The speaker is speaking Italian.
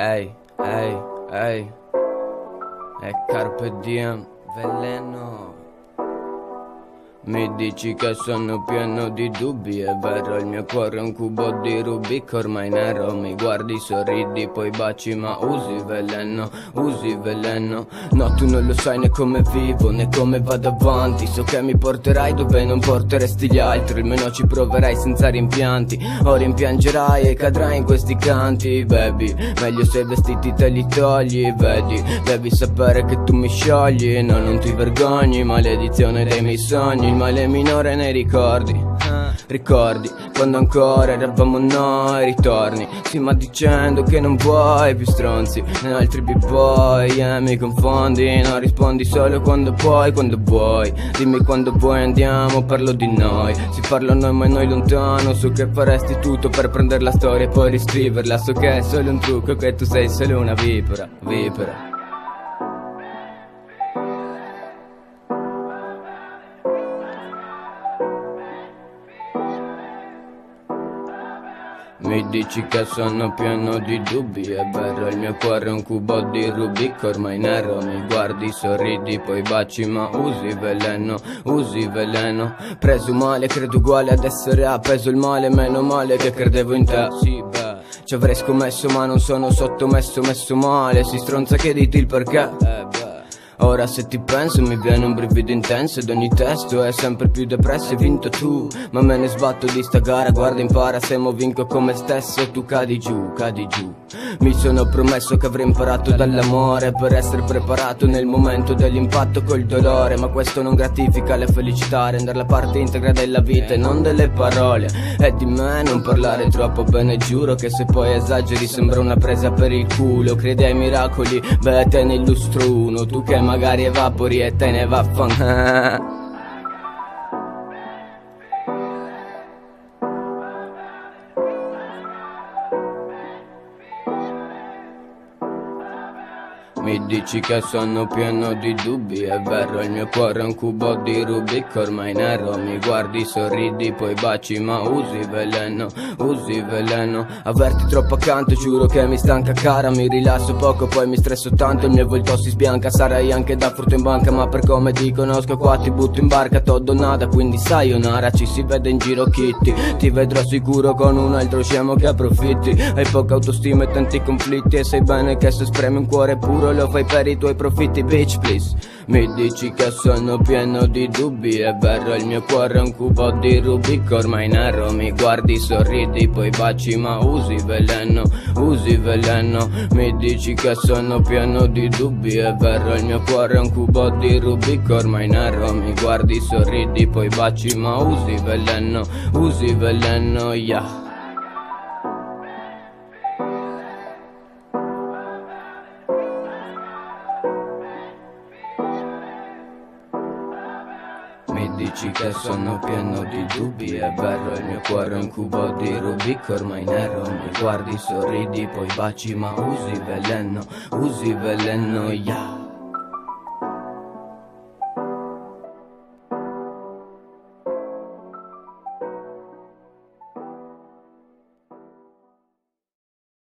Ei, ei, ei. É carpe diem, veleno. Mi dici che sono pieno di dubbi, è vero, il mio cuore è un cubo di Rubik ormai nero. Mi guardi, sorridi, poi baci, ma usi veleno, usi veleno. No, tu non lo sai né come vivo, né come vado avanti. So che mi porterai dove non porteresti gli altri, almeno ci proverai senza rimpianti. O rimpiangerai e cadrai in questi canti, baby. Meglio se i vestiti te li togli, vedi. Devi sapere che tu mi sciogli, no, non ti vergogni, maledizione dei miei sogni male minore nei ricordi. Ricordi quando ancora eravamo noi ritorni. Sì ma dicendo che non vuoi più stronzi. Né altri b-boy yeah, mi confondi. Non rispondi solo quando puoi, quando vuoi. Dimmi quando vuoi andiamo, parlo di noi. Si parla noi ma noi lontano. So che faresti tutto per prendere la storia e poi riscriverla. So che è solo un trucco, che tu sei solo una vipera Vipera Mi dici che sono pieno di dubbi, è vero, il mio cuore è un cubo di Rubik, ormai nero, mi guardi, sorridi, poi baci, ma usi veleno, usi veleno. Preso male, credo uguale ad essere appeso il male, meno male che credevo in te, sì, beh. Ci avrei scommesso ma non sono sottomesso, messo male, si stronza chiediti il perché, eh beh. Ora se ti penso mi viene un brivido intenso ed ogni testo è sempre più depresso Hai vinto tu. Ma me ne sbatto di sta gara Guarda impara se mo vinco come stesso Tu cadi giù, cadi giù. Mi sono promesso che avrei imparato dall'amore Per essere preparato nel momento dell'impatto col dolore Ma questo non gratifica la felicità Rendere la parte integra della vita e non delle parole. E di me non parlare troppo bene Giuro che se poi esageri sembra una presa per il culo. Credi ai miracoli, beh te ne illustro uno Tu che magari evapori e te ne va Mi dici che sono pieno di dubbi, è vero, il mio cuore è un cubo di Rubik, ormai nero, mi guardi, sorridi, poi baci, ma usi veleno, usi veleno. Averti troppo accanto, giuro che mi stanca cara, mi rilasso poco, poi mi stresso tanto, il mio volto si sbianca, sarai anche da frutto in banca, ma per come ti conosco qua ti butto in barca, todo nada, quindi sai onara, ci si vede in giro kitty, ti vedrò sicuro con un altro scemo che approfitti, hai poca autostima e tanti conflitti, e sai bene che se spremi un cuore puro lo fai per i tuoi profitti bitch please. Mi dici che sono pieno di dubbi È vero il mio cuore è un cubo di Rubik. Ormai nero mi guardi sorridi Poi baci ma usi veleno Usi veleno. Mi dici che sono pieno di dubbi È vero il mio cuore è un cubo di Rubik. Ormai nero mi guardi sorridi Poi baci ma usi veleno Usi veleno yeah dici che sono pieno di dubbi, è vero, il mio cuore è un cubo di Rubik, ormai nero, mi guardi, sorridi, poi baci, ma usi veleno, usi veleno, yeah.